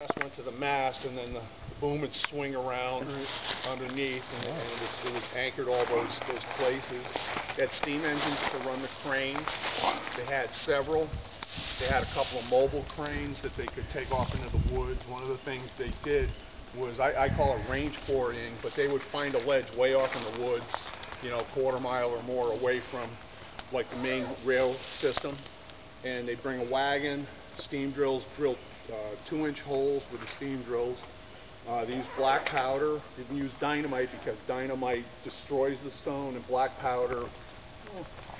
Gas went to the mast, and then the boom would swing around underneath, and, and it, was, it was anchored all those those places. They had steam engines to run the crane. They had several. They had a couple of mobile cranes that they could take off into the woods. One of the things they did was I, I call it range forwarding, but they would find a ledge way off in the woods, you know, quarter mile or more away from like the main rail system, and they'd bring a wagon, steam drills, drill uh, two-inch holes with the steam drills. Uh, they use black powder. Didn't use dynamite because dynamite destroys the stone, and black powder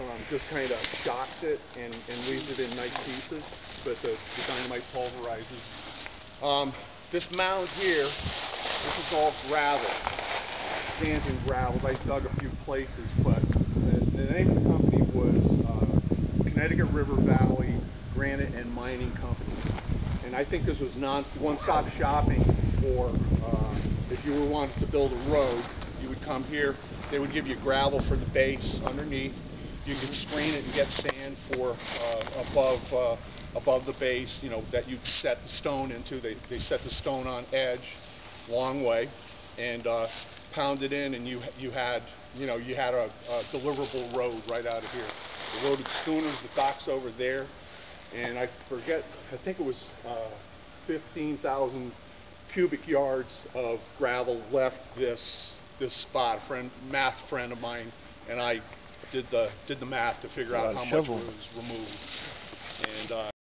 um, just kind of shocks it and, and leaves it in nice pieces, but the, the dynamite pulverizes. Um, this mound here, this is all gravel, sand and gravel. I dug a few places, but the, the name of the company was uh, Connecticut River Valley Granite and Mining Company. And I think this was non one-stop shopping for uh, if you were wanting to build a road, you would come here. They would give you gravel for the base underneath. You could screen it and get sand for uh, above uh, above the base. You know that you'd set the stone into. They they set the stone on edge, long way, and uh, pound it in, and you you had you know you had a, a deliverable road right out of here. The loaded schooners, the docks over there, and I forget. I think it was uh, 15,000 cubic yards of gravel left this this spot. A friend, math friend of mine, and I did the did the math to figure out how much was removed. And uh,